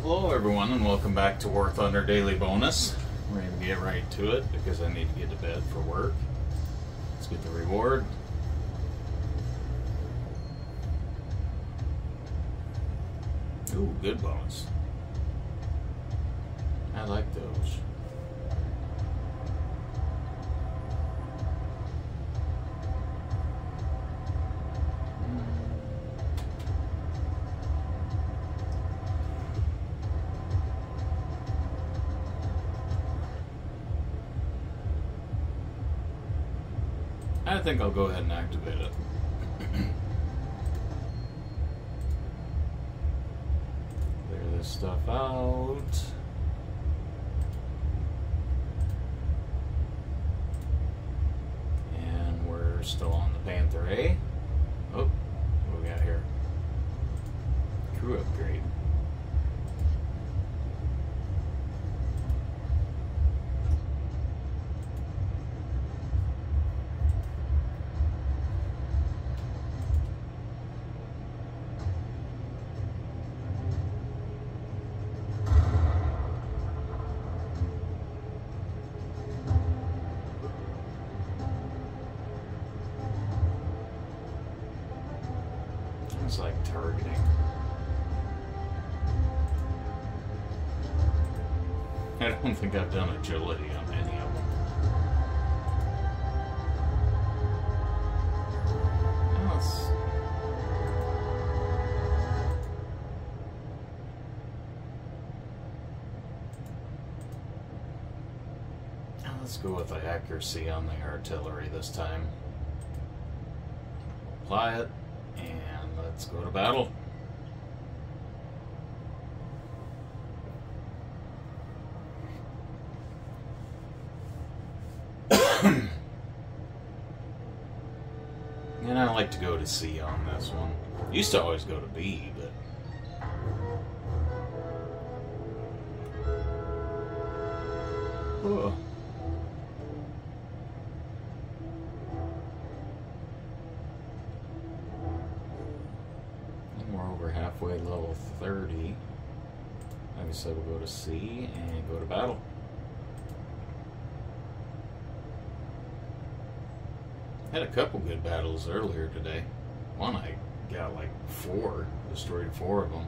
Hello, everyone, and welcome back to War Thunder Daily Bonus. We're going to get right to it because I need to get to bed for work. Let's get the reward. Ooh, good bonus. I like those. I think I'll go ahead and activate it. It's like targeting. I don't think I've done agility on any of them. Oh, Let's go with the accuracy on the artillery this time. Apply it, let's go to battle. and I like to go to C on this one. Used to always go to B, but Oh. Said, we'll go to C and go to battle. Had a couple good battles earlier today. One I got like four, destroyed four of them.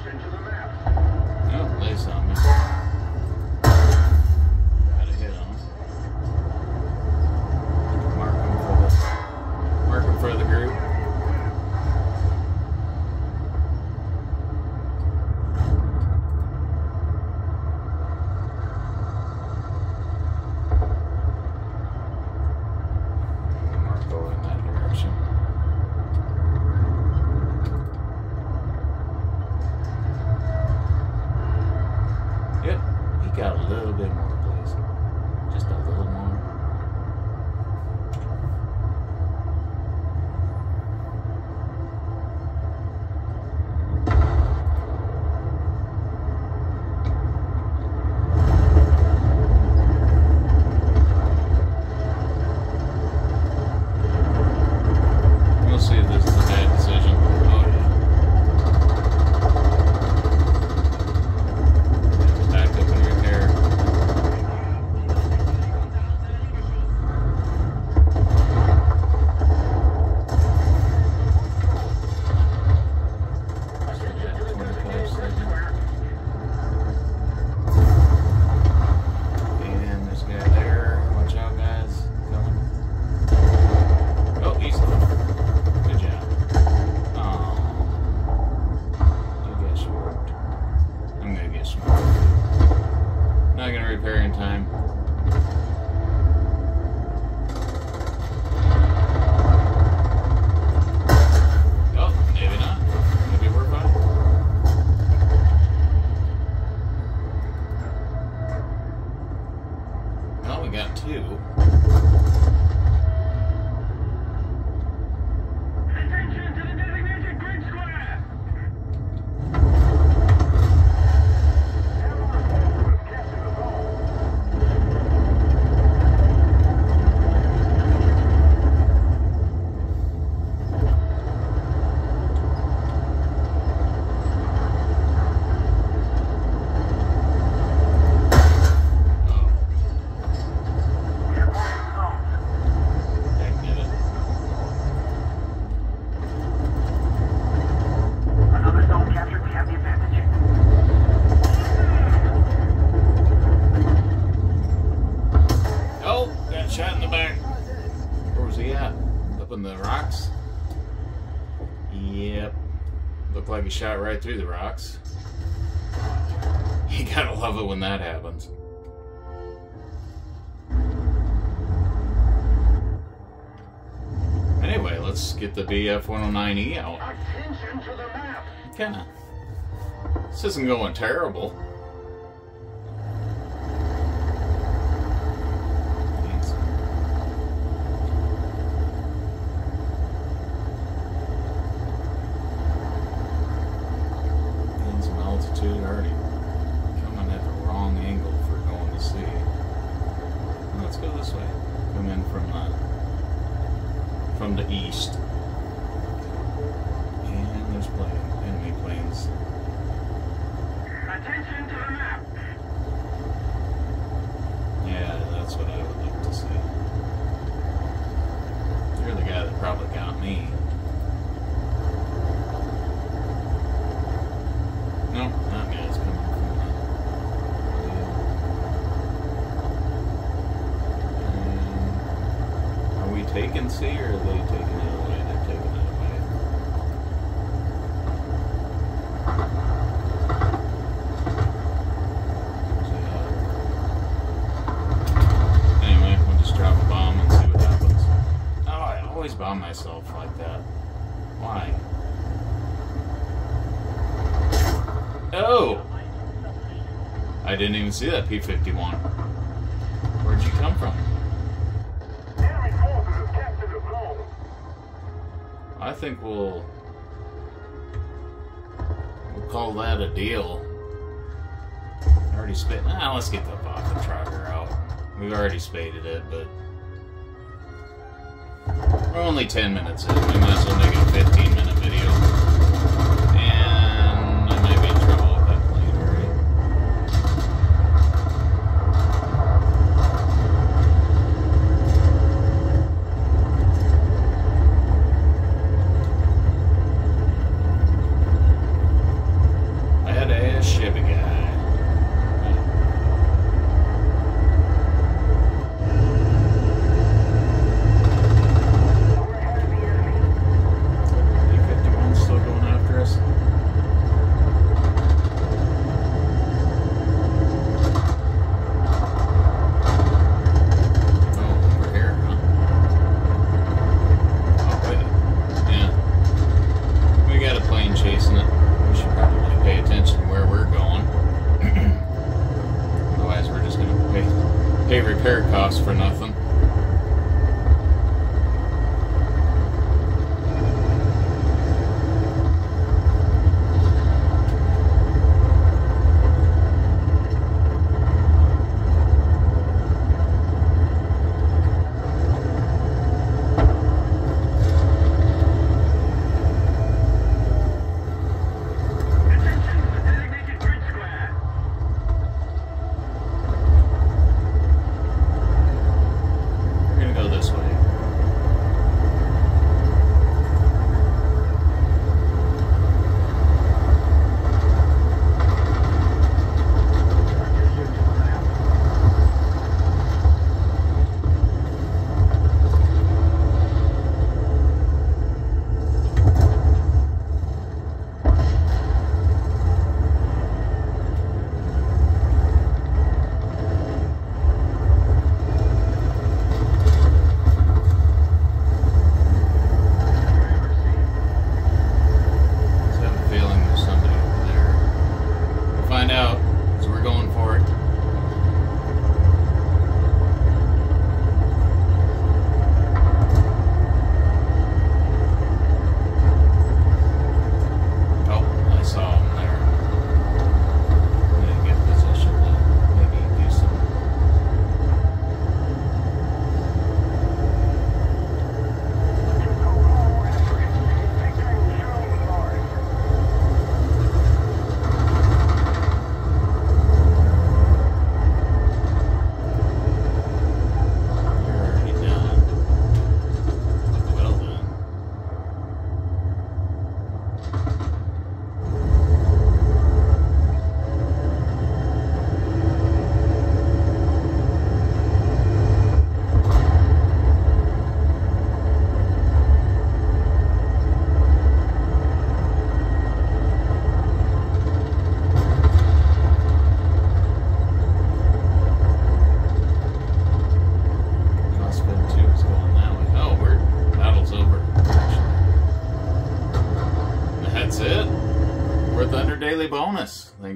attention to the in the rocks. Yep. Looked like he shot right through the rocks. You gotta love it when that happens. Anyway, let's get the BF-109E out. Attention to the map! Yeah. This isn't going terrible. From the east. And there's plane, enemy planes. Attention to the map. Yeah, that's what I would like to see. You're the guy that probably got me. No, that guy's coming from the. We or are they taking it away? They're taking it away. So, Anyway, we'll just drop a bomb and see what happens. Oh, I always bomb myself like that. Why? Oh! I didn't even see that P-51. Where'd you come from? I think we'll... We'll call that a deal. Already spit... Nah, let's get the Baka tracker out. We've already spaded it, but... We're only 10 minutes in. We might as well make a 15 minute video. And I might be in trouble with that plane already. I had to ask Chevy guy. We're ahead of the enemy. P-51 still going after us? Oh, over here, huh? Oh, wait. Yeah. We got a plane chasing it. We should probably pay attention to where we're going. Otherwise, we're just gonna pay, pay repair costs for nothing.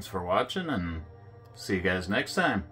Thanks for watching and see you guys next time.